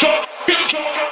Jump, jump, jump.